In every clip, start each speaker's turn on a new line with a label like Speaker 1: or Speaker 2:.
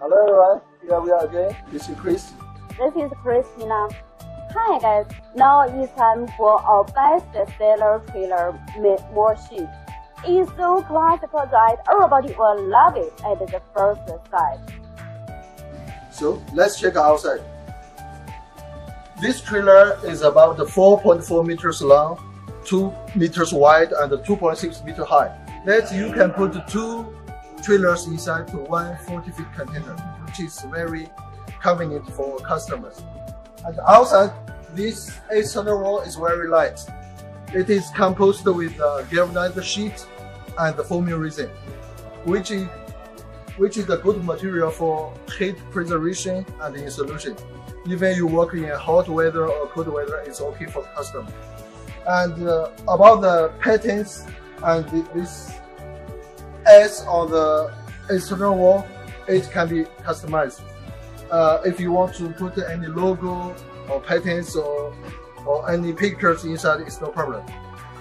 Speaker 1: Hello everyone, here we are again. This is Chris.
Speaker 2: This is Christina. Hi guys, now it's time for our best seller trailer machine. It's so classical that everybody will love it at the first sight.
Speaker 1: So let's check outside. This trailer is about 4.4 meters long, 2 meters wide, and 2.6 meter high. That you can put two trailers inside to one 40 feet container, which is very convenient for customers. And outside, this external wall is very light. It is composed with galvanized sheet and the foam resin, which is, which is a good material for heat preservation and insulation. Even you work in hot weather or cold weather, it's okay for customer. And uh, about the patents and this S on the external wall, it can be customized. Uh, if you want to put any logo or patterns or, or any pictures inside, it's no problem.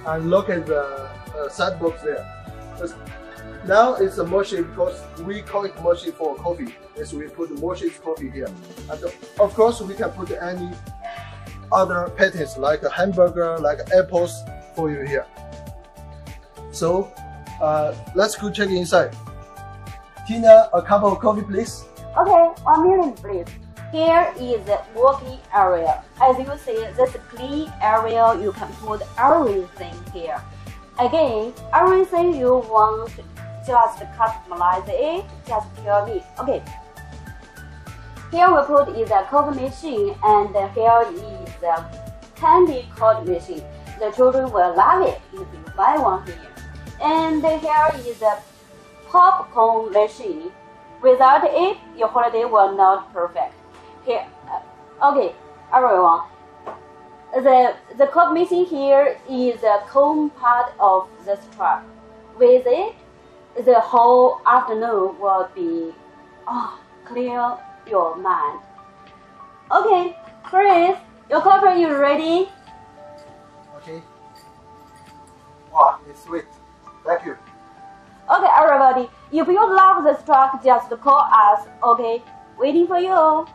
Speaker 1: And look at the uh, side box there. now it's a machine because we call it machine for coffee. Yes, we put Moshe's coffee here. And of course, we can put any other patterns like a hamburger, like apples for you here. So uh, let's go check inside. Tina, a cup of coffee, please.
Speaker 2: Okay, one minute, please. Here is the working area. As you see, this clean area, you can put everything here. Again, everything you want, just customize it, just tell me. Okay. Here we put is a coffee machine, and here is a candy cold machine. The children will love it if you buy one here. And here is a popcorn machine. Without it, your holiday will not perfect. Here, uh, okay, everyone. The the cup machine here is the cone part of the truck. With it, the whole afternoon will be oh, clear your mind. Okay, Chris, your coffee is ready.
Speaker 1: Okay. Wow, it's sweet. Thank you.
Speaker 2: Okay, everybody. If you love this truck, just call us. Okay, waiting for you.